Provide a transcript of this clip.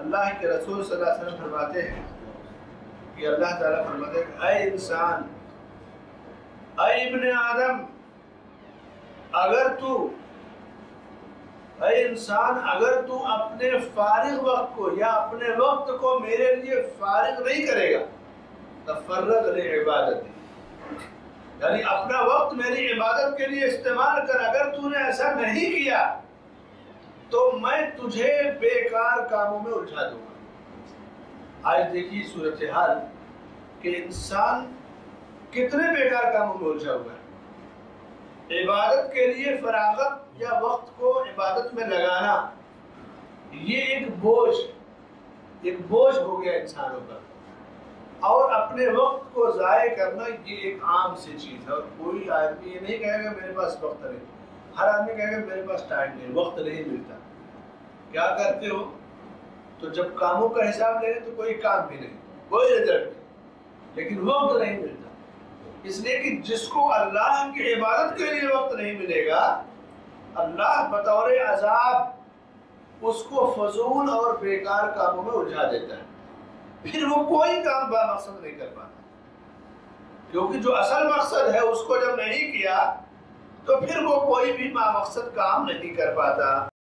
اللہ کے رسول صلی اللہ علیہ وسلم فرماتے ہیں کہ اللہ تعالیٰ فرماتے ہیں اے انسان، اے ابن آدم، اگر تو، اے انسان، اگر تو اپنے فارغ وقت کو یا اپنے وقت کو میرے لیے فارغ نہیں کرے گا تفرغ لعبادتی یعنی اپنا وقت میری عبادت کے لیے استعمال کر، اگر تو نے ایسا نہیں کیا تو میں تجھے بیکار کاموں میں الجھا دوں گا۔ آج دیکھیے صورتحال کہ انسان کتنے بیکار کاموں میں الجھا ہوا ہے۔ عبادت کے لیے فراغت یا وقت کو عبادت میں لگانا، یہ ایک بوجھ ایک بوجھ ہو گیا انسانوں پر۔ اور اپنے وقت کو ضائع کرنا یہ ایک عام سی چیز ہے اور کوئی آدمی یہ نہیں کہے گا میرے پاس وقت نہیں۔ ہر آدمی کہے گا میرے پاس ٹائم نہیں وقت نہیں ملتا۔ کیا کرتے ہو؟ تو جب کاموں کا حساب لے تو کوئی کام بھی نہیں، کوئی رزلٹ نہیں، لیکن وقت نہیں ملتا۔ اس لیے کہ جس کو اللہ کی عبادت کے لیے وقت نہیں ملے گا، اللہ بطور عذاب اس کو فضول اور بیکار کاموں میں الجھا دیتا ہے۔ پھر وہ کوئی کام با مقصد نہیں کر پاتا۔ کیونکہ جو اصل مقصد ہے، اس کو جب نہیں کیا تو پھر وہ کوئی بھی ماں مقصد کام نہیں کر پاتا۔